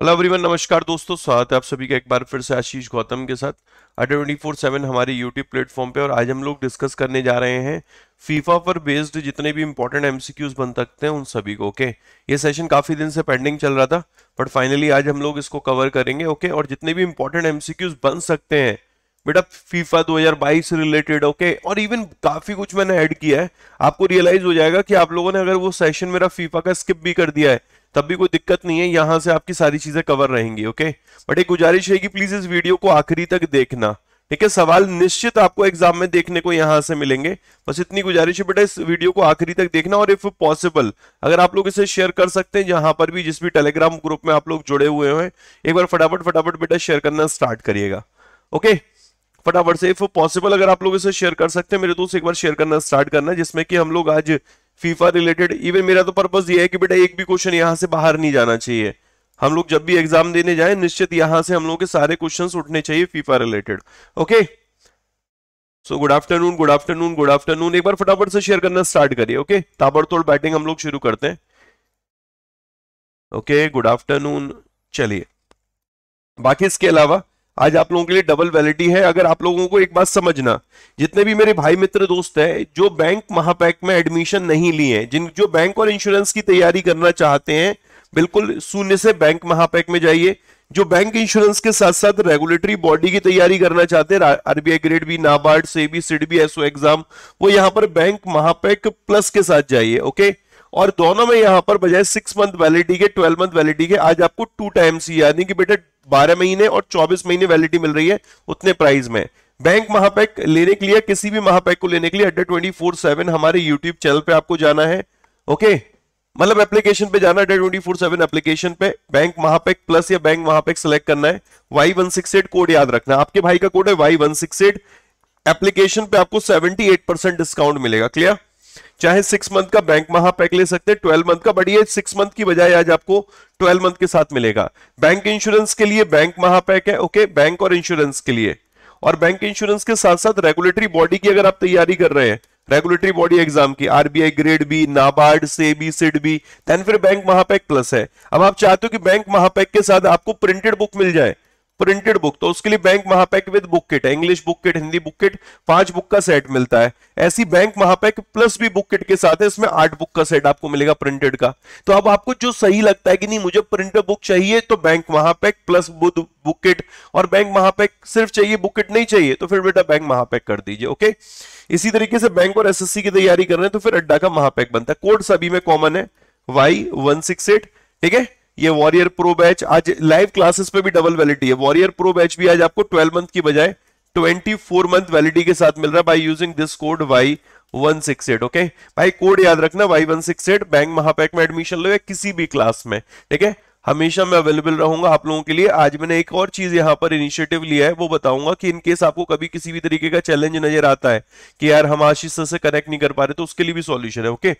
Hello everyone नमस्कार दोस्तों, स्वागत है आप सभी का एक बार फिर से आशीष गौतम के साथ। ट्वेंटी फोर सेवन हमारे यूट्यूब प्लेटफॉर्म पे और आज हम लोग डिस्कस करने जा रहे हैं फीफा पर बेस्ड जितने भी इंपॉर्टेंट एमसीक्यूज बन सकते हैं उन सभी को ओके ये सेशन काफ़ी दिन से पेंडिंग चल रहा था बट फाइनली आज हम लोग इसको कवर करेंगे ओके और जितने भी इंपॉर्टेंट एमसीक्यूज बन सकते हैं, बेटा फीफा 2022 से रिलेटेड ओके और इवन काफ़ी कुछ मैंने ऐड किया है। आपको रियलाइज़ हो जाएगा कि आप लोगों ने अगर वो सेशन मेरा फीफा का स्किप भी कर दिया है तब भी कोई दिक्कत नहीं है, यहाँ से आपकी सारी चीज़ें कवर रहेंगी ओके बट एक गुजारिश है कि प्लीज़ इस वीडियो को आखिरी तक देखना, ठीक है? सवाल निश्चित आपको एग्ज़ाम में देखने को यहाँ से मिलेंगे, बस इतनी गुजारिश है बेटा, इस वीडियो को आखिरी तक देखना और इफ़ पॉसिबल अगर आप लोग इसे शेयर कर सकते हैं जहाँ पर भी जिस भी टेलीग्राम ग्रुप में आप लोग जुड़े हुए हैं, एक बार फटाफट फटाफट बेटा शेयर करना स्टार्ट करिएगा ओके फटाफट से इफ़ पॉसिबल अगर आप लोग इसे शेयर कर सकते हैं, मेरे दोस्त एक बार शेयर करना स्टार्ट करना, जिसमें कि हम लोग आज फीफा रिलेटेड इवन मेरा तो पर्पज ये है कि बेटा एक भी क्वेश्चन यहाँ से बाहर नहीं जाना चाहिए। हम लोग जब भी एग्ज़ाम देने जाए, निश्चित यहाँ से हम लोग के सारे क्वेश्चंस उठने चाहिए FIFA related okay so good afternoon good afternoon good afternoon एक बार फटाफट से शेयर करना स्टार्ट करिए ओके ताबड़तोड़ बैटिंग हम लोग शुरू करते हैं। ओके गुड आफ्टरनून चलिए। बाकी इसके अलावा आज आप लोगों के लिए डबल वैलिटी है। अगर आप लोगों को एक बात समझना, जितने भी मेरे भाई मित्र दोस्त हैं, जो बैंक महापैक में एडमिशन नहीं लिए हैं, जिन, जो बैंक और इंश्योरेंस की तैयारी करना चाहते हैं, बिल्कुल शून्य से बैंक महापैक में जाइए। जो बैंक इंश्योरेंस के साथ साथ रेगुलेटरी बॉडी की तैयारी करना चाहते हैं आरबीआई ग्रेड बी नाबार्ड से भी सिड बी एसओ एग्ज़ाम वो यहाँ पर बैंक महापैक प्लस के साथ जाइए ओके और दोनों में यहाँ पर बजाय सिक्स मंथ वैलिडिटी के ट्वेल्व मंथ वैलिडिटी के, आज आपको टू टाइम्स यानी कि बेटा बारह महीने और चौबीस महीने वैलिडिटी मिल रही है उतने प्राइस में। बैंक महापैक लेने के लिए, किसी भी महापैक को लेने के लिए अड्डा ट्वेंटी फोर सेवन हमारे यूट्यूब चैनल पे आपको जाना है ओके मतलब एप्लीकेशन पे जाना Adda twenty four seven application पे बैंक महापैक प्लस या बैंक महापैक सेलेक्ट करना है। Y one six eight code याद रखना। आपके भाई का कोड है Y one six eight application पे आपको सेवेंटी एट परसेंट डिस्काउंट मिलेगा क्लियर चाहे सिक्स मंथ का बैंक महापैक ले सकते हैं ट्वेल्व मंथ का बढ़िया सिक्स मंथ की बजाय आज आपको ट्वेल्व मंथ के साथ मिलेगा। बैंक इंश्योरेंस के लिए बैंक महापैक है ओके बैंक और इंश्योरेंस के लिए। और बैंक इंश्योरेंस के साथ साथ रेगुलेटरी बॉडी की अगर आप तैयारी कर रहे हैं रेगुलेटरी बॉडी एग्ज़ाम की RBI grade B NABARD SEBI SIDBI then फिर बैंक महापैक प्लस है। अब आप चाहते हो कि बैंक महापैक के साथ आपको प्रिंटेड बुक मिल जाए प्रिंटेड बुक तो उसके लिए bank Mahapack with book kit English book kit Hindi book kit पाँच बुक का सेट मिलता है। ऐसी बैंक महापैक प्लस भी बुक किट के साथ है, इसमें आठ बुक का सेट आपको मिलेगा प्रिंटेड का। तो अब आपको जो सही लगता है कि नहीं, मुझे प्रिंटेड बुक चाहिए तो bank Mahapack plus book kit और बैंक महापैक सिर्फ़ चाहिए बुक किट नहीं चाहिए तो फिर बेटा बैंक महापैक कर दीजिए ओके इसी तरीके से बैंक और एसएससी की तैयारी कर रहे हैं तो फिर अड्डा का महापैक बनता है। कोड सभी में कॉमन है। वाई ठीक है? ये वॉरियर प्रो बैच आज लाइव क्लासेस पे भी डबल वैलिडिटी है। वॉरियर प्रो बैच भी आज आपको 12 मंथ की बजाय 24 मंथ वैलिडिटी के साथ मिल रहा है by using this code Y one six eight okay भाई कोड याद रखना Y one six eight bank Mahapack में एडमिशन लो या किसी भी क्लास में, ठीक है? हमेशा मैं अवेलेबल रहूँगा आप लोगों के लिए। आज मैंने एक और चीज़ यहाँ पर इनिशिएटिव लिया है, वो बताऊँगा कि इनकेस आपको कभी किसी भी तरीके का चैलेंज नज़र आता है कि यार हम आशीष से कनेक्ट नहीं कर पा रहे तो उसके लिए भी सॉल्यूशन है ओके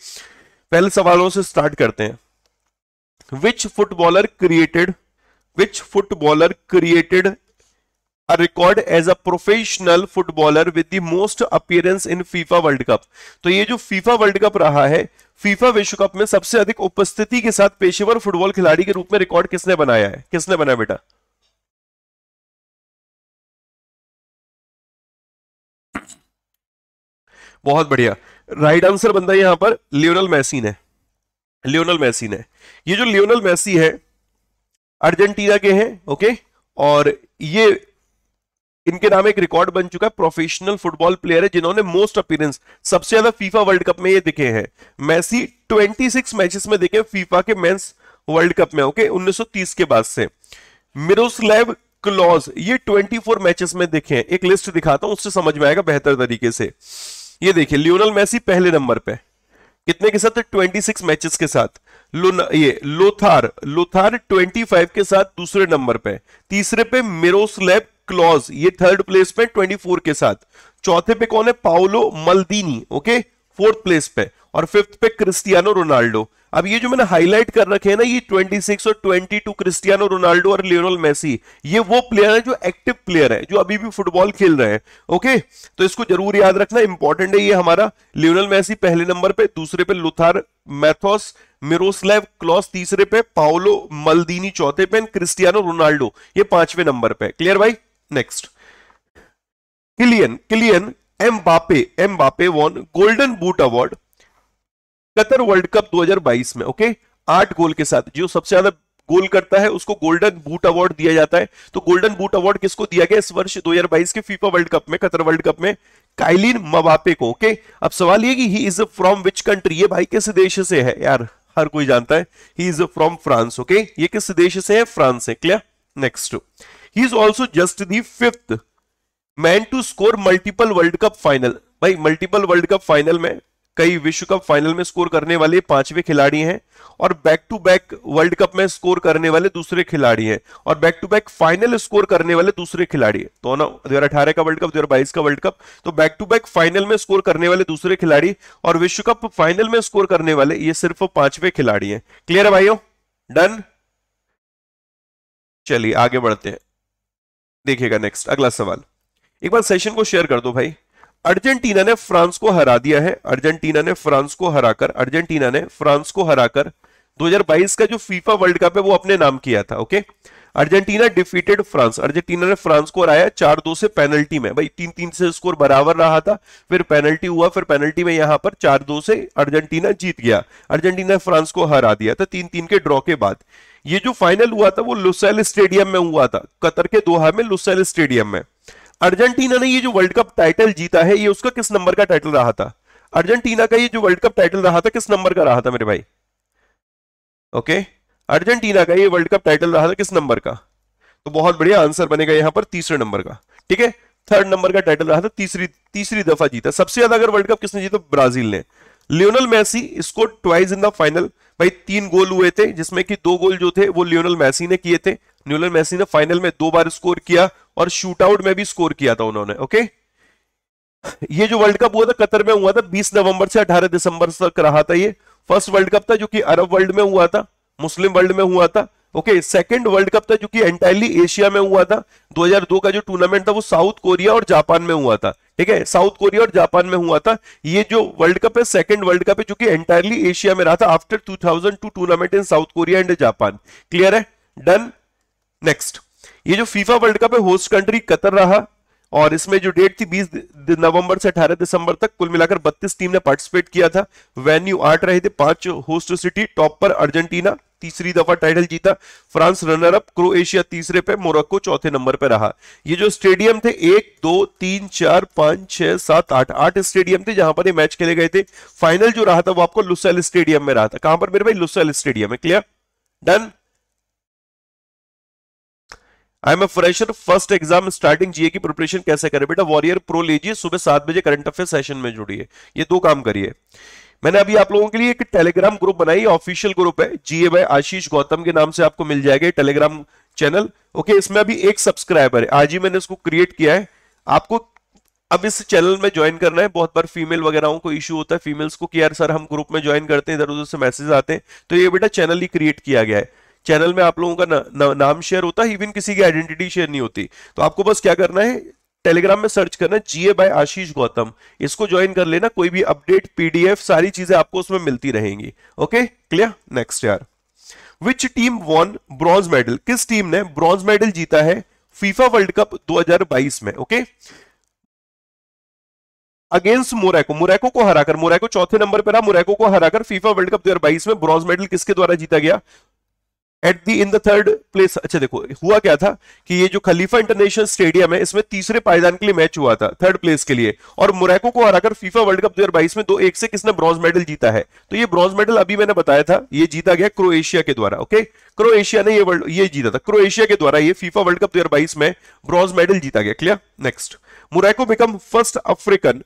पहले सवालों से स्टार्ट करते हैं। Which footballer created which footballer created a record as a professional footballer with the most appearance in FIFA world cup तो ये जो फीफा वर्ल्ड कप रहा है फीफा विश्व कप में सबसे अधिक उपस्थिति के साथ पेशेवर फुटबॉल खिलाड़ी के रूप में रिकॉर्ड किसने बनाया है? किसने बनाया बेटा? बहुत बढ़िया। राइट आंसर बनता है यहाँ पर लियोनल मैसी ने। लियोनल मैसी ने। ये जो लियोनल मैसी है, अर्जेंटीना के हैं, ओके? और ये, इनके नाम एक रिकॉर्ड बन चुका है, प्रोफेशनल फुटबॉल प्लेयर है, जिन्होंने मोस्ट अपीयरेंस, सबसे ज़्यादा फीफा वर्ल्ड कप में ये दिखे हैं। मैसी 26 मैचेस में दिखे फीफा के मेंस वर्ल्ड कप में, ओके? 1930 के बाद से। मिरोस्लेव क्लॉज, ये 24 मैचेस में दिखे हैं। एक लिस्ट दिखाता हूँ, उससे समझ में आएगा बेहतर तरीके से। ये देखिए, लियोनल मैसी पहले नंबर पे कितने के साथ? ट्वेंटी सिक्स मैचेस के साथ। ये, लोथार लोथार 25 के साथ दूसरे नंबर पे। तीसरे पे मिरोस्लेब क्लॉज, ये थर्ड प्लेस पे 24 के साथ। चौथे पे कौन है? Paolo Maldini okay fourth place पे। और फिफ्थ पे क्रिस्टियानो रोनाल्डो। अब ये जो मैंने हाईलाइट कर रखे हैं ना, ये 26 और 22 क्रिस्टियानो रोनाल्डो और लियोनल मेसी ये वो प्लेयर है जो एक्टिव प्लेयर है, जो अभी भी फुटबॉल खेल रहे हैं ओके तो इसको ज़रूर याद रखना इंपॉर्टेंट है ये हमारा लियोनल मेसी पहले नंबर पे, दूसरे पे लुथार मैथोस, मिरोस्लेव क्लॉस तीसरे पे, पाओलो मल्दीनी चौथे पे क्रिस्टियानो रोनाल्डो ये पाँचवें नंबर पे। क्लियर भाई? Next Kylian Kylian Mbappe Mbappe won golden boot award Qatar world cup 2022 में, ओके? आठ गोल के साथ। जो सबसे ज़्यादा गोल करता है, उसको गोल्डन बूट अवार्ड दिया जाता है। तो गोल्डन बूट अवार्ड किसको दिया गया इस वर्ष 2022 के फीफा वर्ल्ड कप में, कतर वर्ल्ड कप में? काइलिन मवापे को, ओके? अब सवाल ये कि he is from which country ये भाई किस देश से है? यार, हर कोई जानता है। He is from France okay? ये किस देश से है? फ्रांस से। Clear next he is also just the fifth man to score multiple world cup final भाई मल्टीपल वर्ल्ड कप फाइनल में कई विश्व कप फाइनल में स्कोर करने वाले पांचवे खिलाड़ी हैं और back to back world cup में स्कोर करने वाले दूसरे खिलाड़ी हैं और back to back final score करने वाले दूसरे खिलाड़ी तो ना, दो हज़ार का वर्ल्ड कप दो का वर्ल्ड कप तो बैक टू बैक फाइनल में स्कोर करने वाले दूसरे खिलाड़ी और विश्व कप फाइनल में स्कोर करने वाले ये सिर्फ़ पांचवे खिलाड़ी हैं। क्लियर है भाइयों? डन चलिए, आगे बढ़ते हैं। देखिएगा नेक्स्ट अगला सवाल। एक बार सेशन को शेयर कर दो भाई। अर्जेंटीना ने फ्रांस को हरा दिया है। अर्जेंटीना ने फ्रांस को हराकर, अर्जेंटीना ने फ्रांस को हराकर 2022 का जो फीफा वर्ल्ड कप है वो अपने नाम किया था, okay? Argentina defeated France. Argentina ने फ्रांस को हराया चार दो से पेनल्टी में। भाई, तीन तीन से स्कोर बराबर रहा था, फिर पेनल्टी हुआ, फिर पेनल्टी में यहाँ पर चार दो से अर्जेंटीना जीत गया। अर्जेंटीना ने फ्रांस को हरा दिया था तीन तीन के ड्रॉ के बाद। ये जो फाइनल हुआ था वो लुसेल स्टेडियम में हुआ था, कतर के दोहा में लुसेल स्टेडियम में। अर्जेंटीना ने ये जो वर्ल्ड कप टाइटल जीता है, ये उसका किस नंबर का टाइटल रहा था? अर्जेंटीना का ये जो वर्ल्ड कप टाइटल रहा था, किस नंबर का रहा था मेरे भाई? ओके अर्जेंटीना का ये वर्ल्ड कप टाइटल रहा था किस नंबर का? तो बहुत बढ़िया आंसर बनेगा यहाँ पर तीसरे नंबर का। ठीक है? थर्ड नंबर का टाइटल रहा था, तीसरी तीसरी दफ़ा जीता। सबसे ज़्यादा अगर वर्ल्ड कप किसने जीता? ब्राज़ील ने। लियोनल मैसी इसको ट्वाइस इन द फाइनल भाई तीन गोल हुए थे, जिसमें कि दो गोल जो थे, वो लियोनल मैसी ने किए थे। लियोनल मैसी ने फाइनल में दो बार स्कोर किया। और शूटआउट में भी स्कोर किया था उन्होंने, ओके? ये जो वर्ल्ड कप हुआ था, कतर में हुआ था 20 नवंबर से 18 दिसंबर तक रहा था ये। फ़र्स्ट वर्ल्ड कप था जो कि अरब वर्ल्ड में हुआ था, मुस्लिम वर्ल्ड में हुआ था, ओके? सेकंड वर्ल्ड कप था जो कि एंटायरली एशिया में हुआ था। 2002 का जो टूर्नामेंट था, वो साउथ कोरिया और जापान में हुआ था, ठीक है? साउथ कोरिया और जापान में हुआ था। ये जो वर्ल्ड कप है, सेकंड वर्ल्ड कप है, जो कि एंटायरली एशिया में रहा था after 2002 tournament in South Korea and Japan clear है? डन नेक्स्ट ये जो फीफा वर्ल्ड कप है होस्ट कंट्री कतर रहा और इसमें जो डेट थी 20 नवंबर से 18 दिसंबर तक, कुल मिलाकर 32 टीम ने पार्टिसिपेट किया था। वेन्यू आठ रहे थे, पाँच होस्ट सिटी टॉप पर अर्जेंटीना, तीसरी दफ़ा टाइटल जीता। फ्रांस रनर अप क्रोएशिया तीसरे पे, मोरक्को चौथे नंबर पे रहा। ये जो स्टेडियम थे, एक, दो, तीन, चार, पाँच, छह, सात, आठ आठ स्टेडियम थे जहाँ पर ये मैच खेले गए थे। फाइनल जो रहा था, वो आपको लुसेल स्टेडियम में रहा था। कहाँ पर मेरे भाई? लुसेल स्टेडियम है clear done I am a fresher first exam starting GA की प्रिपरेशन कैसे करें? बेटा वॉरियर प्रो लीजिए, सुबह सात बजे करंट अफेयर सेशन में जुड़िए। ये दो काम करिए। मैंने अभी आप लोगों के लिए एक टेलीग्राम ग्रुप बनाई ऑफिशियल ग्रुप है। जीए बाय आशीष गौतम के नाम से आपको मिल जाएगा टेलीग्राम चैनल ओके इसमें अभी एक सब्सक्राइबर है। आज ही मैंने इसको क्रिएट किया है। आपको अब इस चैनल में ज्वाइन करना है। बहुत बार फीमेल वगैरह को इशू होता है। फीमेल्स को कि यार सर हम ग्रुप में ज्वाइन करते हैं इधर उधर से मैसेज आते हैं। तो ये बेटा चैनल ही क्रिएट किया गया है। चैनल में आप लोगों का न, न, नाम शेयर होता है इवन किसी की आइडेंटिटी शेयर नहीं होती। तो आपको बस क्या करना है टेलीग्राम में सर्च करना जीए बाय आशीष गौतम इसको ज्वाइन कर लेना कोई भी अपडेट पीडीएफ सारी चीज़ें आपको उसमें मिलती रहेंगी। ओके क्लियर नेक्स्ट यार। Which team won bronze medal किस टीम ने ब्रॉन्ज मेडल जीता है फीफा वर्ल्ड कप 2022 में? ओके अगेंस्ट मोरैको मोरैको को हराकर मोरैको चौथे नंबर पर रहा। मोरैको को हराकर फीफा वर्ल्ड कप 2022 में ब्रॉन्ज मेडल किसके द्वारा जीता गया? At the in the third place अच्छा देखो, हुआ क्या था कि ये जो खलीफा इंटरनेशनल स्टेडियम है, इसमें तीसरे पायदान के लिए मैच हुआ था थर्ड प्लेस के लिए। और मोरैको को हराकर फीफा वर्ल्ड कप 2022 में दो एक से किसने ब्रॉन्ज मेडल जीता है? तो ये ब्रॉन्ज मेडल अभी मैंने बताया था, ये जीता गया क्रोएशिया के द्वारा ओके क्रोएशिया ने ये वर्ल्ड ये जीता था। क्रोएशिया के द्वारा ये फीफा वर्ल्ड कप दो हज़ार बाईस में ब्रॉन्ज मेडल जीता गया clear next Morocco become first African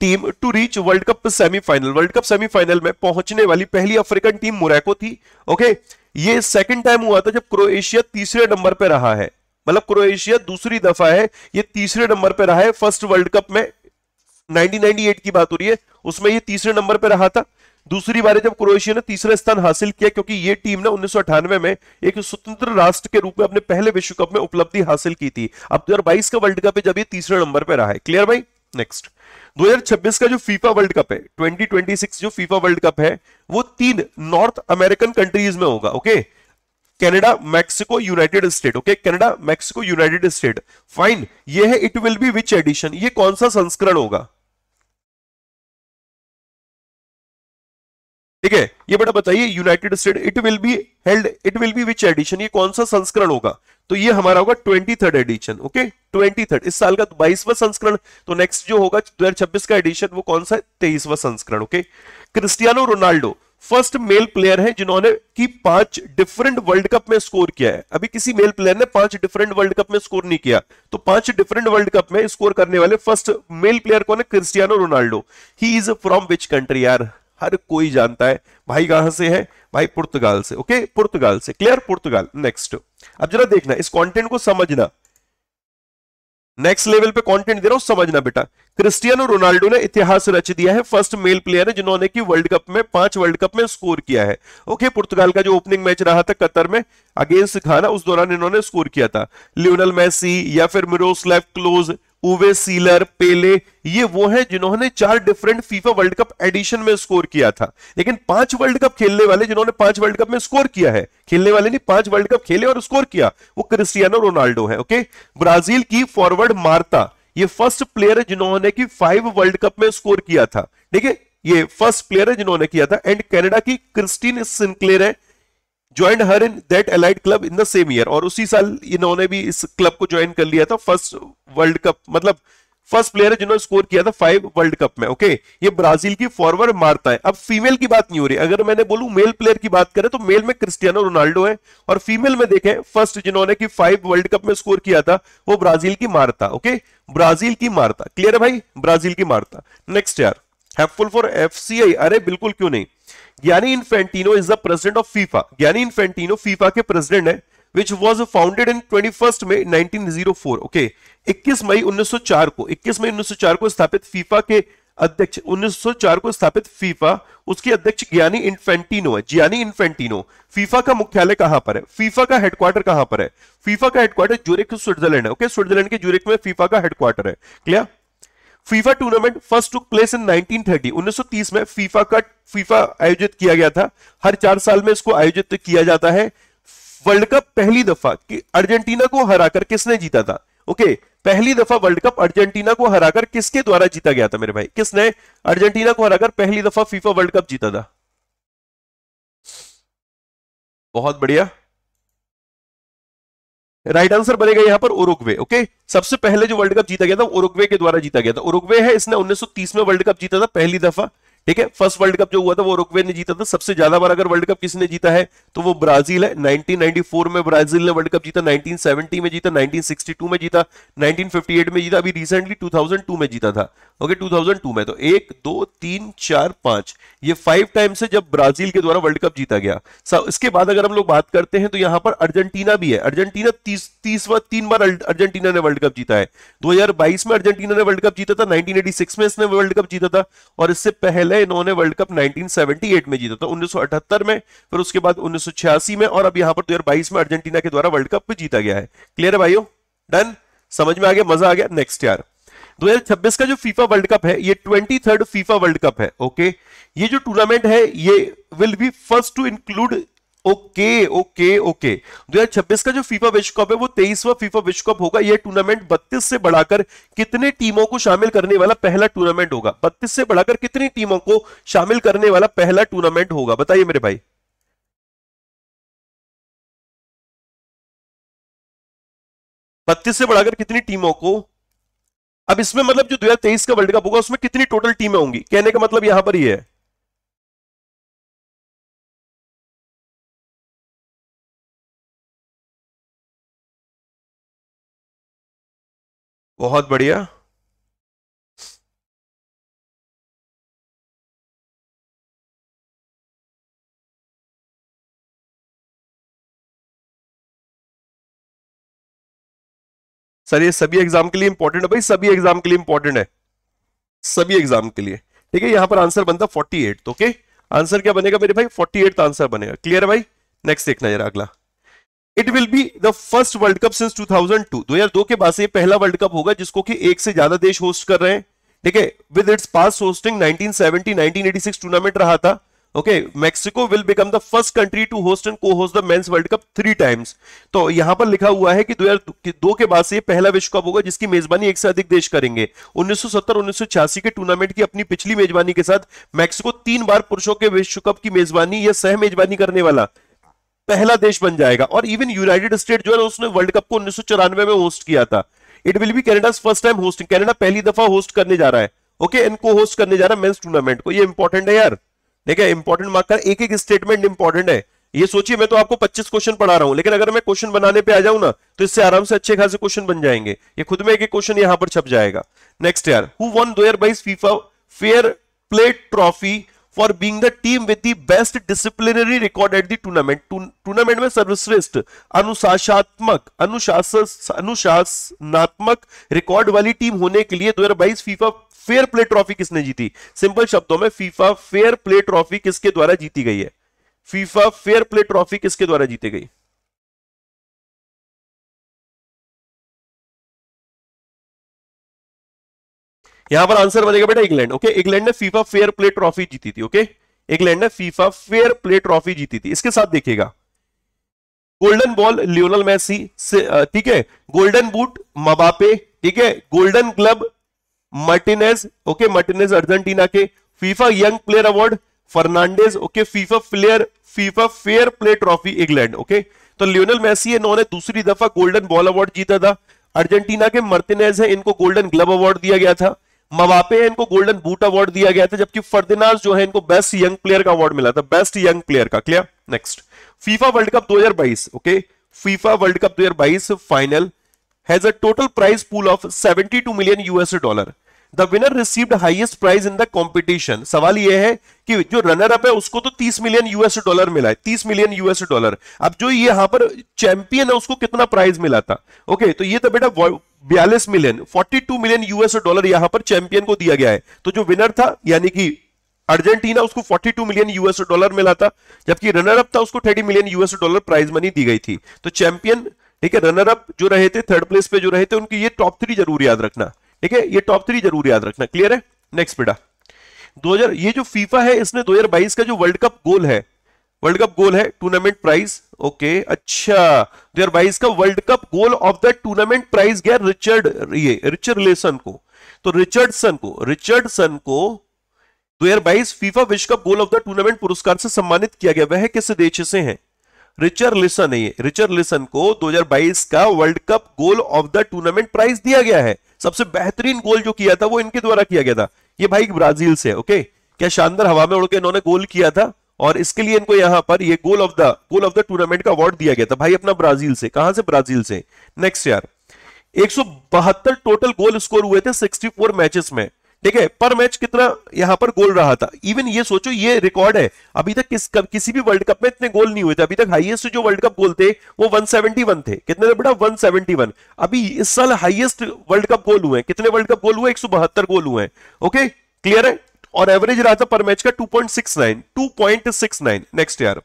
team to reach world cup semifinal world cup semifinal में पहुँचने वाली पहली अफ्रीकन टीम मोरैको थी ओके ये सेकंड टाइम हुआ था जब क्रोएशिया तीसरे नंबर पे रहा है। मतलब क्रोएशिया दूसरी दफ़ा है, ये तीसरे नंबर पे रहा है। फ़र्स्ट वर्ल्ड कप में 1998 की बात हो रही है, उसमें ये तीसरे नंबर पे रहा था। दूसरी बार जब क्रोएशिया ने तीसरा स्थान हासिल किया, क्योंकि ये टीम ने उन्नीस सौ अठानवे में एक स्वतंत्र राष्ट्र के रूप में अपने पहले विश्व कप में उपलब्धि हासिल की थी। अब दो का वर्ल्ड कप जब ये तीसरे नंबर पर रहा है। क्लियर भाई? नेक्स्ट 2026 का जो फीफा वर्ल्ड कप है 2026 जो फीफा वर्ल्ड कप है, वो तीन नॉर्थ अमेरिकन कंट्रीज़ में होगा okay Canada Mexico United State okay Canada Mexico United State fine ये है it will be which edition ये कौन सा संस्करण होगा? ठीक है? ये बड़ा बताइए United State it will be held it will be which edition ये कौन सा संस्करण होगा? तो ये हमारा होगा twenty third edition okay twenty third इस साल का बाईसवा संस्करण। तो नेक्स्ट जो होगा, दो हज़ार छब्बीस का एडिशन वो कौन सा तेईसवा संस्करण okay Cristiano Ronaldo first male player है जिन्होंने की पाँच डिफरेंट वर्ल्ड कप में स्कोर किया है। अभी किसी मेल प्लेयर ने पाँच डिफरेंट वर्ल्ड कप में स्कोर नहीं किया। तो पाँच डिफरेंट वर्ल्ड कप में स्कोर करने वाले फ़र्स्ट मेल प्लेयर कौन है? Cristiano Ronaldo. He is from which country यार? हर कोई जानता है, भाई कहाँ से है? भाई पुर्तगाल से ओके पुर्तगाल से क्लियर पुर्तगाल नेक्स्ट अब जरा देखना, इस कंटेंट को समझना। नेक्स्ट लेवल पे कंटेंट दे रहा हूँ, समझना बेटा। क्रिस्टियानो रोनाल्डो ने इतिहास रच दिया है फ़र्स्ट मेल प्लेयर है, जिन्होंने की वर्ल्ड कप में, पाँच वर्ल्ड कप में स्कोर किया है। ओके पुर्तगाल का जो ओपनिंग मैच रहा था, कतर में अगेंस्ट खाना उस दौरान इन्होंने स्कोर किया था। लियोनल मैसी या फिर Miroslav Klose Uwe, Seeler, Pele, ये वो हैं जिन्होंने चार different FIFA world cup edition में स्कोर किया था। लेकिन पाँच वर्ल्ड कप खेलने वाले जिन्होंने पाँच वर्ल्ड कप में स्कोर किया है, खेलने वाले नहीं, पाँच वर्ल्ड कप खेले और स्कोर किया, वो क्रिस्टियानो रोनाल्डो है ओके ब्राज़ील की फॉरवर्ड मार्ता, ये फ़र्स्ट प्लेयर है जिन्होंने की फाइव वर्ल्ड कप में स्कोर किया था। ठीक है? ये फ़र्स्ट प्लेयर है जिन्होंने किया था एंड कनाडा की क्रिस्टीन सिंक्लेयर है join her in that allied club in the same year और उसी साल इन्होंने भी इस क्लब को ज्वाइन कर लिया था फ़र्स्ट वर्ल्ड कप मतलब फ़र्स्ट प्लेयर है जिन्होंने स्कोर किया था फाइव वर्ल्ड कप में ओके ये ब्राज़ील की फॉरवर्ड मारता है। अब फीमेल की बात नहीं हो रही। अगर मैंने बोलू मेल प्लेयर की बात करें तो मेल में क्रिस्टियानो रोनाल्डो है और फीमेल में देखें फ़र्स्ट जिन्होंने की फाइव वर्ल्ड कप में स्कोर किया था, वो ब्राज़ील की मारता ओके ब्राज़ील की मारता। क्लियर है भाई? ब्राज़ील की मारता। नेक्स्ट यार। हेल्पफुल फॉर एफ़ अरे, बिल्कुल क्यों नहीं? Gianni Infantino is the president of FIFA Gianni Infantino FIFA के प्रेसिडेंट है which was founded in twenty first में 1904 ओके 21 मई 1904 को 21 मई 1904 को स्थापित फीफा के अध्यक्ष 1904 को स्थापित फीफा उसके अध्यक्ष ज्ञानी इन्फेंटिनो है। ज्ञानी इन्फेंटिनो फीफा का मुख्यालय कहाँ पर है? फीफा का हेडक्वार्टर कहाँ पर है? फीफा का हेडक्वार्टर जूरिक स्विट्जरलैंड है ओके स्विट्जरलैंड के जूरिक में फीफा का हेडक्वार्टर है। Clear FIFA tournament first took place in 1930 1930 में फीफा का, फीफा आयोजित किया गया था। हर चार साल में इसको आयोजित किया जाता है। वर्ल्ड कप पहली दफ़ा कि अर्जेंटीना को हराकर किसने जीता था? ओके, पहली दफ़ा वर्ल्ड कप अर्जेंटीना को हराकर किसके द्वारा जीता गया था मेरे भाई? किसने अर्जेंटीना को हराकर पहली दफ़ा फीफा वर्ल्ड कप जीता था? बहुत बढ़िया। राइट आंसर बनेगा यहाँ पर उरुग्वे ओके सबसे पहले जो वर्ल्ड कप जीता गया था उरुग्वे के द्वारा जीता गया था। उरुग्वे है, इसने 1930 में वर्ल्ड कप जीता था, पहली दफ़ा। ठीक है? फ़र्स्ट वर्ल्ड कप जो हुआ था, वो रुकवे ने जीता था। सबसे ज़्यादा बार अगर वर्ल्ड कप किसने जीता है तो वो ब्राज़ील है। 1994 में ब्राज़ील ने वर्ल्ड कप जीता 1970 में जीता 1962 में जीता 1958 में जीता, अभी रिसेंटली 2002 में जीता था। ओके 2002 में। तो एक, दो, तीन, चार, पाँच। ये फाइव टाइम से जब ब्राज़ील के द्वारा वर्ल्ड कप जीता गया। इसके बाद अगर हम लोग बात करते हैं तो यहाँ पर अर्जेंटीना भी है। अर्जेंटीना तीस, तीसवा, तीन बार अर्जेंटीना ने वर्ल्ड कप जीता है। 2022 में अर्जेंटीना ने वर्ल्ड कप जीता था 1986 में इसने वर्ल्ड कप जीता था। और इससे पहले इन्होंने वर्ल्ड कप 1978 में जीता था 1978 में, फिर उसके बाद 1986 में और अब यहाँ पर 2022 में अर्जेंटीना के द्वारा वर्ल्ड कप जीता गया है। क्लियर है भाइयों? डन समझ में आ गया? मज़ा आ गया? नेक्स्ट यार। 2026 का जो फीफा वर्ल्ड कप है, ये ट्वेंटी फीफा वर्ल्ड कप है ओके ये जो टूर्नामेंट है, ये will be first to include okay okay okay. 2026 का जो फीफा विश्व कप है, वो तेईसवा फीफा विश्व कप होगा। ये टूर्नामेंट 32 से बढ़ाकर कितने टीमों को शामिल करने वाला पहला टूर्नामेंट होगा? 32 से बढ़ाकर कितनी टीमों को शामिल करने वाला पहला टूर्नामेंट होगा? बताइए मेरे भाई। बत्तीस से बढ़ाकर कितनी टीमों को? अब इसमें मतलब जो 2023 का वर्ल्ड कप होगा, उसमें कितनी टोटल टीमें होंगी? कहने का मतलब यहाँ पर ही है। बहुत बढ़िया। सर, ये सभी एग्ज़ाम के लिए इंपॉर्टेंट है भाई, सभी एग्ज़ाम के लिए इंपॉर्टेंट है। सभी एग्ज़ाम के लिए। ठीक है, यहाँ पर आंसर बनता फोर्टी एट ओके आंसर क्या बनेगा मेरे भाई? फोर्टी एट आंसर बनेगा। क्लियर है भाई? नेक्स्ट देखना जरा अगला। It will be the first world cup since 2002 2002 के बाद से पहला वर्ल्ड कप होगा जिसको कि एक से ज़्यादा देश होस्ट कर रहे हैं। ठीक है? With it's past hosting 1970 1986 tournament रहा था। Okay Mexico will become the first country to host and co host the men's world cup three times तो यहाँ पर लिखा हुआ है कि 2002 के बाद से ये पहला विश्व कप होगा जिसकी मेजबानी एक से अधिक देश करेंगे। 1970 1986 के टूर्नामेंट की अपनी पिछली मेजबानी के साथ मैक्सिको तीन बार पुरुषों के विश्व कप की मेजबानी या सह मेजबानी करने वाला। पहला देश बन जाएगा। और इवन यूनाइटेड स्टेट जो है उसने वर्ल्ड कप को उन्नीस में होस्ट किया था। It will be Canada first time hosting Canada पहली दफ़ा होस्ट करने जा रहा है। ओके इनको होस्ट करने जा रहा है मेंस टूर्नामेंट को। ये इंपॉर्टेंट है यार। ठीक है इंपॉर्टेंट मार्क का एक एक स्टेटमेंट इंपॉर्टेंट है। ये सोचिए, मैं तो आपको 25 क्वेश्चन पढ़ा रहा हूँ। लेकिन अगर मैं क्वेश्चन बनाने पे आ जाऊँ ना तो इससे आराम से अच्छे खासे क्वेश्चन बन जाएँगे। ये खुद में एक एक क्वेश्चन यहाँ पर छप जाएगा। नेक्स्ट यार हु वन दो FIFA fair play trophy for being the team with the best disciplinary record at the tournament tournament में सर्वश्रेष्ठ, अनुशासनात्मक अनुशासन अनुशासनात्मक रिकॉर्ड वाली टीम होने के लिए 2022 फीफा फेयर प्ले ट्रॉफी किसने जीती? सिंपल शब्दों में फीफा फेयर प्ले ट्रॉफी किसके द्वारा जीती गई है? फीफा फेयर प्ले ट्रॉफी किसके द्वारा जीती गई? यहाँ पर आंसर बनेगा बेटा इंग्लैंड ओके इंग्लैंड ने फीफा फेयर प्ले ट्रॉफी जीती थी ओके इंग्लैंड ने फीफा फेयर प्ले ट्रॉफी जीती थी। इसके साथ देखिएगा। गोल्डन बॉल लियोनल मैसी ठीक है? गोल्डन बूट मबापे, ठीक है? Golden glove Martinez okay Martinez Argentina के। FIFA young player award, Fernandez okay FIFA player, FIFA fair play trophy England okay तो लियोनल मैसी इन्होंने दूसरी दफ़ा गोल्डन बॉल अवार्ड जीता था। अर्जेंटीना के मार्टिनेज है, इनको गोल्डन ग्लब अवार्ड दिया गया था। मवापे इनको गोल्डन बूट अवार्ड दिया गया था, जबकि फर्दिनाज जो है, इनको बेस्ट यंग प्लेयर का अवार्ड मिला था बेस्ट यंग प्लेयर का clear next FIFA world cup 2022 okay FIFA world cup 2022 final has total prize pool of seventy two 72 million US dollar. The winner received highest prize in the competition सवाल यह है कि जो runner up है उसको तो 30 million US dollar मिला है। 30 मिलियन यूएस डॉलर अब जो यहाँ पर चैंपियन है उसको कितना प्राइज मिला था? ओके okay, तो ये तो बेटा बयालीस मिलियन 42 मिलियन यूएस डॉलर यहाँ पर चैंपियन को दिया गया है। तो जो विनर था यानी कि अर्जेंटीना उसको 42 मिलियन यूएस डॉलर मिला था जबकि रनर अप था उसको 30 million US dollar prize money दी गई थी। तो चैंपियन ठीक है रनर अप जो रहे थे थर्ड प्लेस पे जो रहे थे उनकी ये टॉप थ्री ज़रूर याद रखना। ठीक है? ये टॉप थ्री ज़रूर याद रखना। क्लियर है? नेक्स्ट बेटा 2000 ये जो फीफा है, इसने 2022 का जो वर्ल्ड कप गोल है वर्ल्ड कप गोल है टूर्नामेंट प्राइज ओके अच्छा। 2022 का world cup goal of the tournament prize गया रिचर्ड ये रिचर्ड लेसन को। तो रिचर्डसन को रिचर्डसन को 2022 फीफा विश्व cup goal of the tournament पुरस्कार से सम्मानित किया गया। वह किस देश से है? रिचर लिसन है। रिचर लिसन को 2022 का world cup goal of the tournament prize दिया गया है। सबसे बेहतरीन गोल जो किया था वो इनके द्वारा किया गया था। ये भाई ब्राज़ील से, ओके? क्या शानदार हवा में उड़ के इन्होंने गोल किया था? और इसके लिए इनको यहाँ पर ये goal of the goal of the tournament का अवार्ड दिया गया था। भाई अपना ब्राज़ील से, कहाँ से? ब्राज़ील से। नेक्स्ट यार। एक टोटल गोल स्कोर हुए थे 64 मैचेस में। ठीक है, पर मैच कितना यहाँ पर गोल रहा था। इवन ये सोचो, ये रिकॉर्ड है। अभी तक किस किसी भी वर्ल्ड कप में इतने गोल नहीं हुए थे। अभी तक हाईएस्ट जो वर्ल्ड कप गोल थे, वो 171 थे। कितने थे बेटा? 171 अभी इस साल हाईएस्ट वर्ल्ड कप गोल हुए कितने वर्ल्ड कप गोल हुए? एक सौ बहत्तर गोल हुए हैं। ओके क्लियर है? और एवरेज रहा था पर मैच का 2.69 2.69 नेक्स्ट ईयर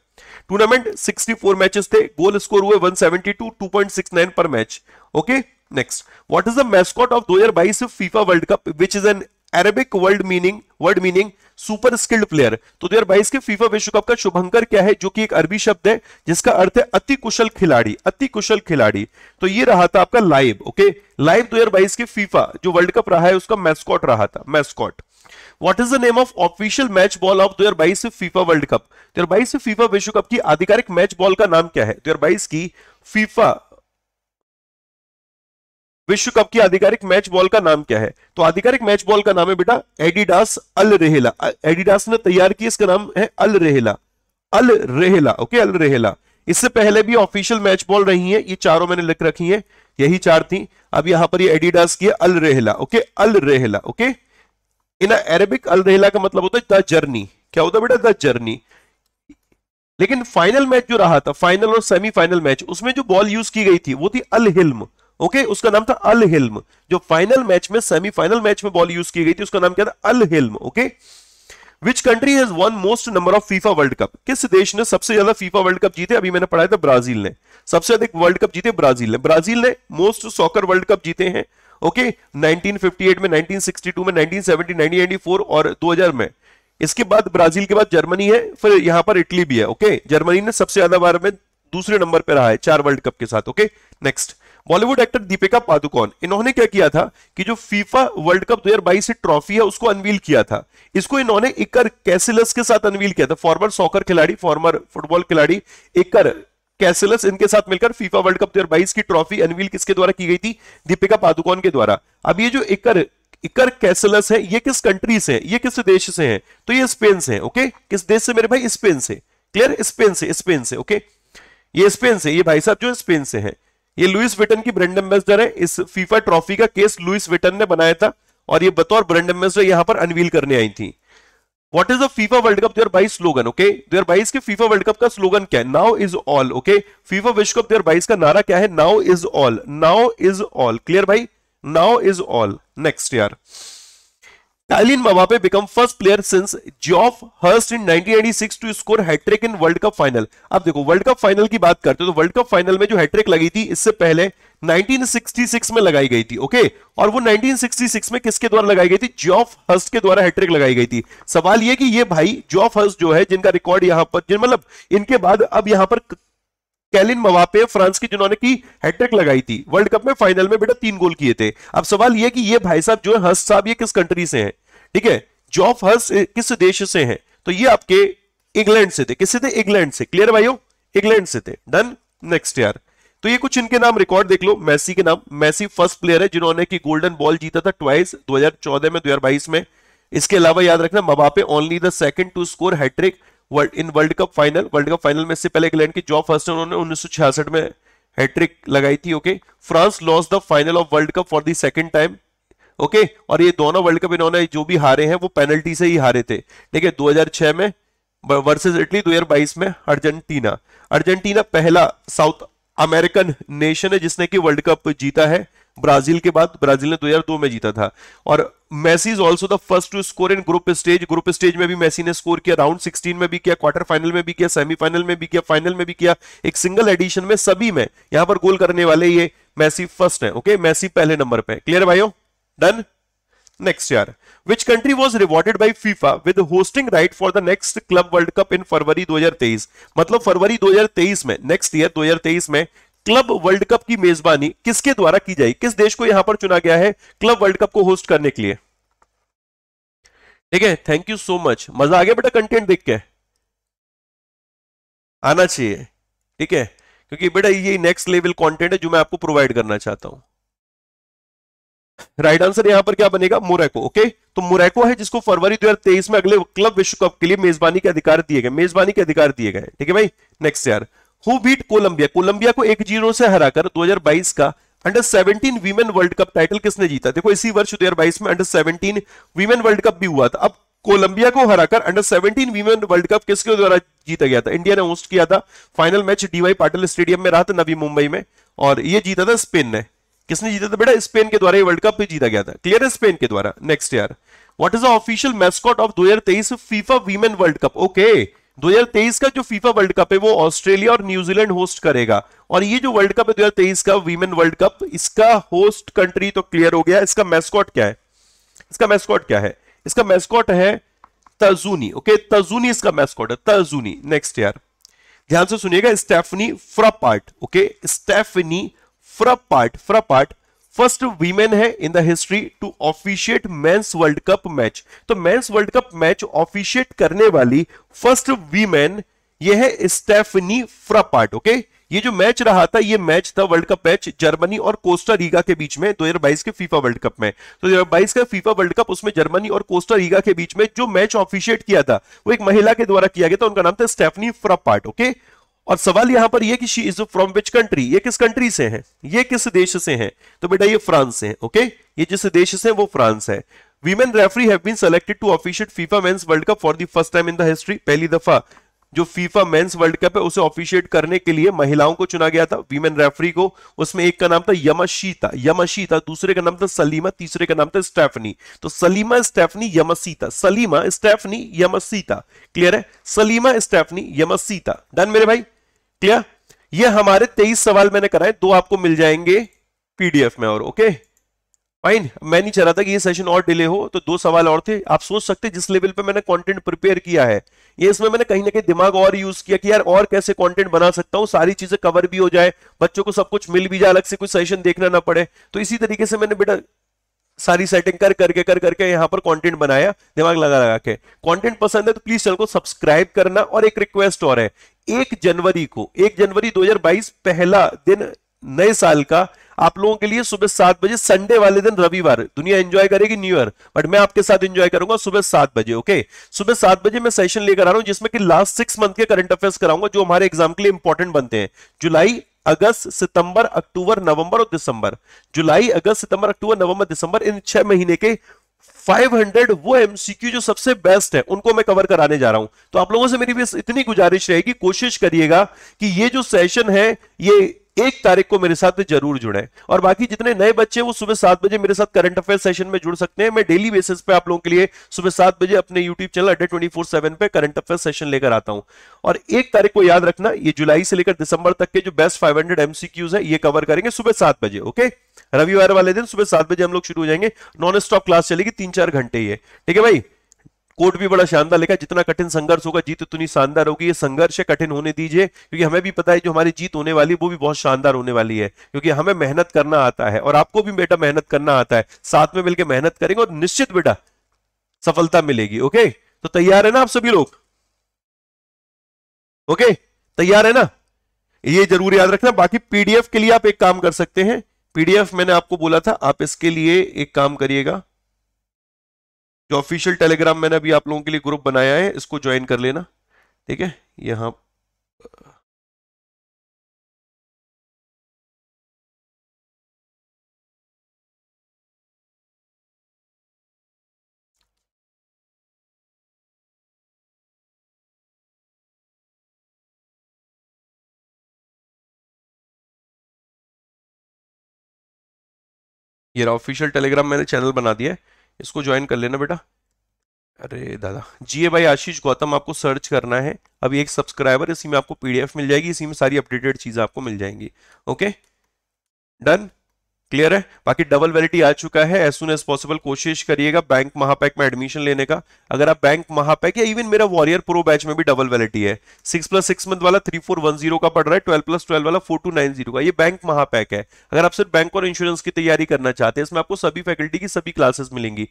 टूर्नामेंट 64 मैचेस थे। गोल स्कोर हुए 172 2.69 पर match okay next what is the mascot of 2022 FIFA world cup which is an Arabic world meaning word meaning super skilled player तो 2022 के फीफा विश्व कप का शुभंकर क्या है? जो कि एक अरबी शब्द है, जिसका अर्थ है अति कुशल खिलाड़ी, अति कुशल खिलाड़ी। तो ये रहा था आपका लाइव ओके लाइव 2022 के फीफा जो वर्ल्ड कप रहा है, उसका मैस्कॉट रहा था mascot what is the name of official match ball of 2022 FIFA world cup 2022 FIFA विश्व कप की आधिकारिक मैच बॉल का नाम क्या है? 2022 की फीफा विश्व कप की आधिकारिक मैच बॉल का नाम क्या है? तो आधिकारिक मैच बॉल का नाम है बेटा एडिडास अल रेहेला एडिडास ने तैयार की इसका नाम है अल रेहेला अल रेहेला ओके? अल रेहेला इससे पहले भी ऑफिशियल मैच बॉल रही है, ये चारों मैंने लिख रखी है, यही चार थी। अब यहाँ पर ये एडिडास की है Al Rihla okay? Al Rihla okay? In Arabic Al Rihla का मतलब होता है द जर्नी। क्या होता है बेटा? The journey. लेकिन फाइनल मैच जो रहा था, फाइनल और सेमीफाइनल मैच, उसमें जो बॉल यूज़ की गई थी, वो थी अल हिल्म ओके okay, उसका नाम था अल हिल्म जो फाइनल मैच में सेमीफाइनल मैच में बॉल यूज़ की गई थी उसका नाम क्या था? Al Hilm okay which country has won most number of FIFA world cup किस देश ने सबसे ज़्यादा फीफा वर्ल्ड कप जीते? अभी मैंने पढ़ाया था ब्राज़ील ने। सबसे अधिक वर्ल्ड कप जीते ब्राज़ील ने। ब्राज़ील ने मोस्ट सॉकर वर्ल्ड कप जीते हैं ओके 1958 में 1962 में 1970 1994 और 2000 में। इसके बाद ब्राज़ील के बाद जर्मनी है फिर यहाँ पर इटली भी है ओके जर्मनी ने सबसे ज़्यादा बार में दूसरे नंबर पर रहा है चार वर्ल्ड कप के साथ okay next Bollywood actor Deepika Padukone इन्होंने क्या किया था कि जो फीफा वर्ल्ड कप 2022 से ट्रॉफी है, उसको अनवील किया था। इसको इन्होंने इकर कैसिलस के साथ अनवील किया था। फॉर्मर सॉकर खिलाड़ी फॉर्मर फुटबॉल खिलाड़ी इकर कैसिलस इनके साथ मिलकर फीफा वर्ल्ड कप 2022 की ट्रॉफी अनवील किसके द्वारा की गई थी? दीपिका पादुकोण के द्वारा। अब ये जो इकर इकर कैसलस है, ये किस कंट्री से है? ये किस देश से है? तो ये स्पेन से है ओके किस देश से? मेरे भाई स्पेन से। क्लियर स्पेन से स्पेन से ओके ये स्पेन से, ये भाई साहब जो स्पेन से है। ये लुइस विटन की ब्रांड एम्बेसडर है। इस फीफा ट्रॉफी का केस लुइस विटन ने बनाया था और ये बतौर ब्रांड एम्बेसडर यहाँ पर अनवील करने आई थी। What is the FIFA world cup 2022 slogan okay 2022 के फीफा वर्ल्ड कप का स्लोगन क्या है? Now is all okay FIFA विश्व कप 2022 का नारा क्या है? Now is all now is all clear भाई? नाउ इज़ ऑल नेक्स्ट यार। Kylian Mbappe become first player since Geoff Hurst in 1986 to score hat-trick in world cup final अब देखो world cup final की बात करते हो तो वर्ल्ड कप फाइनल में जो हैट्रिक लगी थी, इससे पहले 1966 में लगाई गई थी ओके और वो 1966 में किसके द्वारा लगाई गई थी? जॉफ हर्स्ट के द्वारा हैट्रिक लगाई गई थी। सवाल ये कि ये भाई जॉफ हर्स्ट जो है, जिनका रिकॉर्ड यहाँ पर मतलब इनके बाद अब यहाँ पर कैलिन मवापे फ्रांस की जिन्होंने की हैट्रिक लगाई थी वर्ल्ड कप में फाइनल में बेटा तीन गोल किए थे। अब सवाल यह कि ये भाई साहब जो है हर्ष साहब ये किस कंट्री से हैं? ठीक है? जॉफ हर्ष किस देश से हैं? तो ये आपके इंग्लैंड से थे। किससे थे? इंग्लैंड से। क्लियर भाइयों? इंग्लैंड से थे। डन नेक्स्ट यार। तो ये कुछ इनके नाम रिकॉर्ड देख लो। मैसी के नाम। मैसी फ़र्स्ट प्लेयर है जिन्होंने की गोल्डन बॉल जीता था ट्वाइस 2014 में 2022 में। इसके अलावा याद रखना, Mbappe only the second to score hat-trick in world cup final world cup final में से पहले इंग्लैंड की जॉब फ़र्स्ट उन्होंने उन्नीस में हैट्रिक लगाई थी okay France loss the final of world cup for the second time okay और ये दोनों वर्ल्ड कप इन्होंने जो भी हारे हैं, वो पेनल्टी से ही हारे थे। ठीक है 2006 में वर्सेस इटली 2022 में अर्जेंटीना। अर्जेंटीना पहला साउथ अमेरिकन नेशन है जिसने की वर्ल्ड कप जीता है। ब्राज़ील के बाद, ब्राज़ील ने 2002 में जीता था। और Messi is also the first to score in group stage group stage में भी मैसी ने स्कोर किया राउंड 16 में भी किया क्वार्टर फाइनल में भी किया सेमीफाइनल में भी किया फाइनल में भी किया। एक सिंगल एडिशन में सभी में यहाँ पर गोल करने वाले ये मैसी फ़र्स्ट है ओके मैसी पहले नंबर पे क्लियर भाइयों? डन नेक्स्ट यार। Which country was rewarded by FIFA with hosting right for the next club world cup in February 2023 मतलब फरवरी 2023 में नेक्स्ट ईयर 2023 में क्लब वर्ल्ड कप की मेजबानी किसके द्वारा की जाएगी किस देश को यहाँ पर चुना गया है क्लब वर्ल्ड कप को होस्ट करने के लिए? ठीक है थैंक यू सो मच मज़ा आ गया बेटा कंटेंट देख के। आना चाहिए, ठीक है? क्योंकि बेटा ये नेक्स्ट लेवल कंटेंट है जो मैं आपको प्रोवाइड करना चाहता हूँ। राइट आंसर यहाँ पर क्या बनेगा? मोरैको ओके तो मोरैको है जिसको फरवरी 2023 में अगले क्लब विश्व कप के लिए मेजबानी के अधिकार दिए गए, मेजबानी के अधिकार दिए गए। ठीक है भाई? नेक्स्ट यार हु बीट कोलंबिया कोलंबिया को एक ज़ीरो से हराकर 2022 का under 17 women world cup title किसने जीता? देखो, इसी वर्ष 2022 में अंडर 17 वीमेन वर्ल्ड कप भी हुआ था। अब कोलंबिया को हराकर अंडर 17 वीमेन वर्ल्ड कप किसके द्वारा जीता गया था? इंडिया ने होस्ट किया था final match DY Patil stadium में रहा था नवी मुंबई में और ये जीता था स्पेन ने। किसने जीता था बेटा? स्पेन के द्वारा वर्ल्ड कप जीता गया था। क्लियर है स्पेन के द्वारा? Next year what is the official mascot of 2023 FIFA women world cup okay 2023 का जो फीफा वर्ल्ड कप है, वो ऑस्ट्रेलिया और न्यूजीलैंड होस्ट करेगा। और ये जो वर्ल्ड कप है 2023 का, वीमेन वर्ल्ड कप, इसका होस्ट कंट्री तो क्लियर हो गया। इसका मैस्कॉट क्या है? इसका मैस्कॉट क्या है? इसका मैस्कॉट है तजूनी ओके? तजूनी इसका मैस्कॉट है तजूनी नेक्स्ट यार। ध्यान से सुनिएगा, Stephanie Frappart okay? Stephanie Frappart Frappart first women है in the history to officiate men's world cup match. तो men's world cup match officiate करने वाली फ़र्स्ट वीमेन ये है स्टेफनी फ्रपार्ट ओके? ये जो मैच रहा था, ये मैच था वर्ल्ड कप मैच जर्मनी और कोस्टा रीगा के बीच में 2022 के फीफा वर्ल्ड कप में। तो 2022 का फीफा वर्ल्ड कप, उसमें जर्मनी और कोस्टा रीगा के बीच में जो मैच ऑफिशिएट किया था, वो एक महिला के द्वारा किया गया था, उनका नाम था स्टेफनी फ्रपार्ट ओके? और सवाल यहाँ पर यह कि she is from which country ये किस कंट्री से है? ये किस देश से है? तो बेटा ये फ्रांस से है ओके ये जिस देश से वो फ्रांस है। Women referee have been selected to officiate FIFA men's world cup for the first time in the history पहली दफ़ा। जो फीफा मेंस वर्ल्ड कप है, उसे ऑफिशिएट करने के लिए महिलाओं को चुना गया था वीमेन रेफरी को। उसमें एक का नाम था यमशीता। यमशीता, दूसरे का नाम था सलीमा, तीसरे का नाम था स्टेफनी। तो Salima, Stephanie Yamashita Salima, Stephanie Yamashita clear है? सलीमा, स्टेफनी यमसीता डन मेरे भाई? क्लियर? ये हमारे तेईस सवाल मैंने कराए, दो आपको मिल जाएँगे पीडीएफ में और, ओके? फाइन मैं नहीं चाह रहा था कि ये सेशन और डिले हो तो दो सवाल और थे। आप सोच सकते जिस लेवल पे मैंने कंटेंट प्रिपेयर किया है। ये इसमें मैंने कहीं ना कहीं दिमाग और यूज़ किया कि यार और कैसे कंटेंट बना सकता हूँ, सारी चीज़ें कवर भी हो जाए, बच्चों को सब कुछ मिल भी जाए, अलग से कुछ सेशन देखना ना पड़े। तो इसी तरीके से मैंने बेटा सारी सेटिंग कर करके कर करके यहाँ पर कंटेंट बनाया, दिमाग लगा लगा के। कंटेंट पसंद है तो प्लीज़ चैनल को सब्सक्राइब करना और एक रिक्वेस्ट और है। एक जनवरी को, एक जनवरी 2022 पहला दिन नए साल का, आप लोगों के लिए सुबह सात बजे संडे वाले दिन रविवार, दुनिया एंजॉय करेगी न्यू ईयर बट मैं आपके साथ एंजॉय करूँगा सुबह सात बजे ओके सुबह सात बजे मैं सेशन लेकर आ रहा हूँ, जिसमें कि लास्ट सिक्स मंथ के करंट अफेयर्स कराऊँगा, जो हमारे एग्ज़ाम के लिए इंपॉर्टेंट बनते हैं। जुलाई, अगस्त, सितंबर, अक्टूबर, नवंबर और दिसंबर। जुलाई, अगस्त, सितंबर, अक्टूबर, नवंबर, दिसंबर, इन छह महीने के 500 वो एमसीक्यू जो सबसे बेस्ट है, उनको मैं कवर कराने जा रहा हूँ। तो आप लोगों से मेरी भी इतनी गुजारिश रहेगी, कोशिश करिएगा कि ये जो सेशन है, ये एक तारीख को मेरे साथ ज़रूर जुड़े। और बाकी जितने नए बच्चे वो सुबह सात बजे मेरे साथ करंट अफेयर सेशन में जुड़ सकते हैं। मैं डेली बेसिस पे आप लोगों के लिए सुबह सात बजे अपने YouTube channel Adda twenty four seven पे करंट अफेयर सेशन लेकर आता हूँ। और एक तारीख को याद रखना, ये जुलाई से लेकर दिसंबर तक के जो बेस्ट फाइव हंड्रेड एमसीक्यूज है, ये कवर करेंगे सुबह सात बजे ओके रविवार वाले दिन सुबह सात बजे हम लोग शुरू हो जाएँगे। नॉन स्टॉप क्लास चलेगी तीन चार घंटे ही ठीक है भाई? कोर्ट भी बड़ा शानदार लिखा जितना कठिन संघर्ष होगा, जीत उतनी शानदार होगी। ये संघर्ष कठिन होने दीजिए, क्योंकि हमें भी पता है, जो हमारी जीत होने वाली है वो भी बहुत शानदार होने वाली है, क्योंकि हमें मेहनत करना आता है, और आपको भी बेटा मेहनत करना आता है। साथ में मिलकर मेहनत करेंगे, और निश्चित बेटा सफलता मिलेगी, ओके? तो तैयार है ना आप सभी लोग? ओके? तैयार है ना? ये ज़रूर याद रखना। बाकी पीडीएफ के लिए आप एक काम कर सकते हैं। पीडीएफ मैंने आपको बोला था, आप इसके लिए एक काम करिएगा। जो ऑफिशियल टेलीग्राम मैंने अभी आप लोगों के लिए ग्रुप बनाया है, इसको ज्वाइन कर लेना। ठीक है? यहाँ ये ऑफिशियल टेलीग्राम मैंने चैनल बना दिया है। इसको ज्वाइन कर लेना बेटा। अरे दादा जी ए भाई आशीष गौतम आपको सर्च करना है। अभी एक सब्सक्राइबर इसी में आपको पीडीएफ मिल जाएगी, इसी में सारी अपडेटेड चीज़ें आपको मिल जाएँगी। ओके डन क्लियर है? बाकी डबल वैलिटी आ चुका है। एज सुन एज पॉसिबल कोशिश करिएगा बैंक महापैक में एडमिशन लेने का। अगर आप बैंक महापैक या इवन मेरा वॉरियर प्रो बैच में भी डबल वैलिटी है। सिक्स प्लस सिक्स मंथ वाला थ्री फोर वन ज़ीरो का पड़ रहा है। ट्वेल्व प्लस ट्वेल्व वाला फोर टू नाइन ज़ीरो का। ये बैंक महापैक है। अगर आप सिर्फ़ बैंक और इंश्योरेंस की तैयारी करना चाहते हैं, इसमें आपको सभी फैकल्टी की सभी क्लासेस मिलेंगी।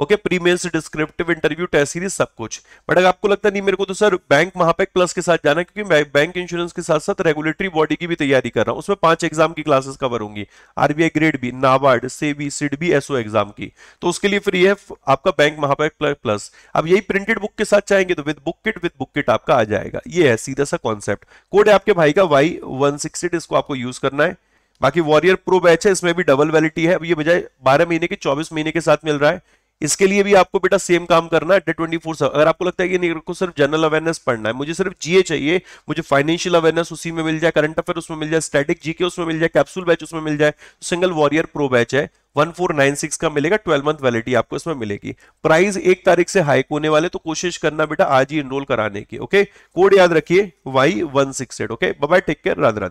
Okay pre mains descriptive interview test series सब कुछ। बट अगर आपको लगता नहीं, मेरे को तो सर बैंक महापैक प्लस के साथ जाना क्योंकि मैं बैंक इंश्योरेंस के साथ साथ रेगुलेटरी बॉडी की भी तैयारी कर रहा हूँ। उसमें पाँच एग्ज़ाम की क्लासेस कवर होंगी। RBI grade B NABARD SEBI SIDBI SO exam की। तो उसके लिए फ्री है, आपका बैंक महापैक प्लस अब यही प्रिंटेड बुक के साथ चाहेंगे तो with book kit with book kit आपका आ जाएगा। ये है सीधा सा कॉन्सेप्ट कोड है आपके भाई का वाई वन इसको आपको यूज़ करना है। बाकी वॉरियर प्रो बैच है, इसमें भी डबल वैलिटी है। अब ये बजाय 12 महीने के 24 महीने के साथ मिल रहा है। इसके लिए भी आपको बेटा सेम काम करना है ट्वेंटी फोर अगर आपको लगता है कि नहीं को सिर्फ़ जनरल अवेयरनेस पढ़ना है, मुझे सिर्फ़ जीए चाहिए, मुझे फाइनेंशियल अवेयरनेस उसी में मिल जाए करंट अफेयर उसमें मिल जाए स्टैटिक जीके उसमें मिल जाए कैप्सूल बैच उसमें मिल जाए सिंगल वॉरियर प्रो बैच है 1496 का मिलेगा 12 मंथ वैलिडिटी आपको इसमें मिलेगी। प्राइस एक तारीख से हाइक होने वाले तो कोशिश करना बेटा आज ही इनरोल कराने की ओके कोड याद रखिए Y one six eight okay bye take care Radhe Radhe